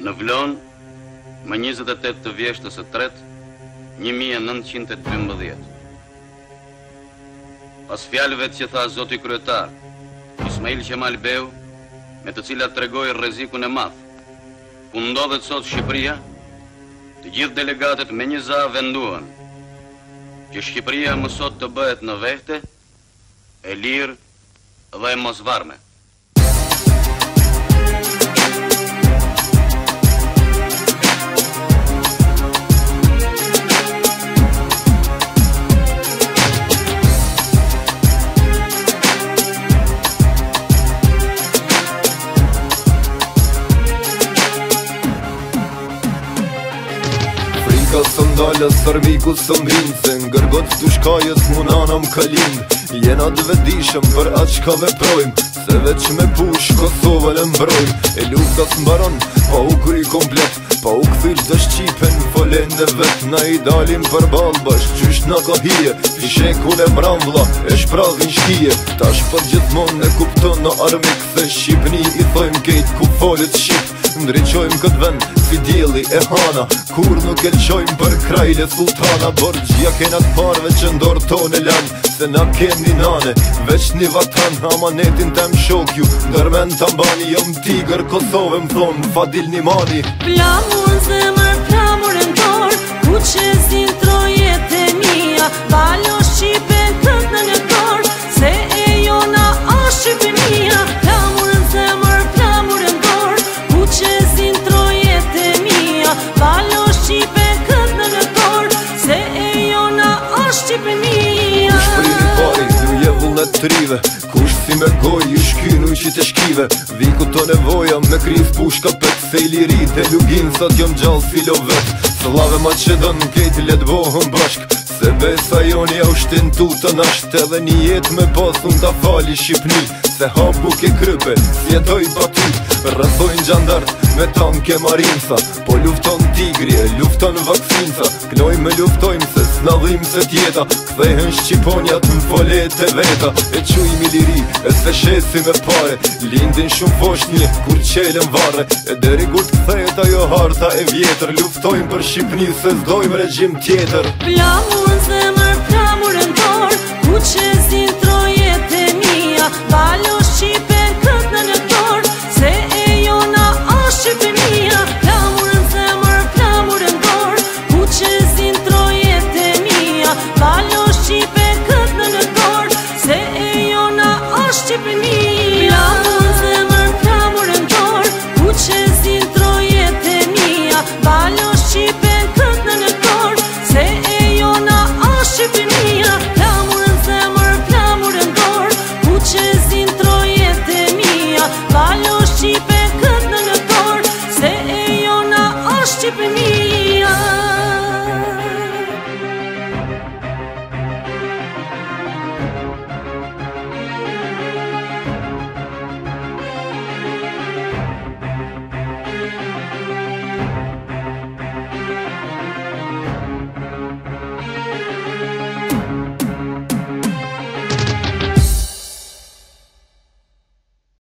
në Vlon më 28 të vjeshtës së tretë 1912. Pas fjalëve që tha Zoti kryetar Ismail Qemal Beu, me të cilat tregoi rrezikun e madh, ku ndodhet sot Shqipëria, të gjithë delegatët me një za venduan që Shqipëria më sot të bëhet në vehte, e lirë dhe e mos varme. së ndalë, sërmiku së mbinë Se në gërgot të shkajës mu nana më kalin Jena të vedishëm për atë qka veprojmë Se veç me push Kosovën e mbrojmë E lukta së mbaron, pa u kri komplet Pa u këfir të shqipen, folen dhe vet Na i dalim për balë bësh, qysh në kohije Fishe shekull e mramvla, e shpravin shkije Tash për gjithmon e kupton në armik Se shqipni i thojmë kejt ku folit shqipë Të këtë vend Si djeli e hana Kur nuk e qojmë për krajle sultana Borë gjia kena të parve që ndorë tonë e lanë Se na kemë një nane Veç një vatan Amanetin të më shokju Nërmen të mbani Jëm tigër Kosovë më thonë Fadil një mani Plamur zemër Plamur e mdorë Ku që zinë trojë Shqipën mi Trive, kush si me goj, ju shky në i qitë shkive Viku të nevoja me kriz pushka për Se i liri lugin Sot jom gjall filo lo vet Së lave ma që dën në let bohën bashk Se besa joni ja ushtin tu të nasht Edhe një jet me pasun t'a fali shqipni Se hap buke krype, si e doj pa Rësojnë gjandart me tanke marinsa Po lufton tigri e lufton vaksinsa Knoj me luftojnë se dallim se tjeta Kthehen shqiponjat në folet e veta E quj mi liri, e se shesi me pare Lindin shumë fosh një, kur qelem varre E deri gurt kthehet Jo harta e vjetër Luftojmë për Shqipni se zdojmë regjim tjetër Plamur në zemër, plamur në Ku qes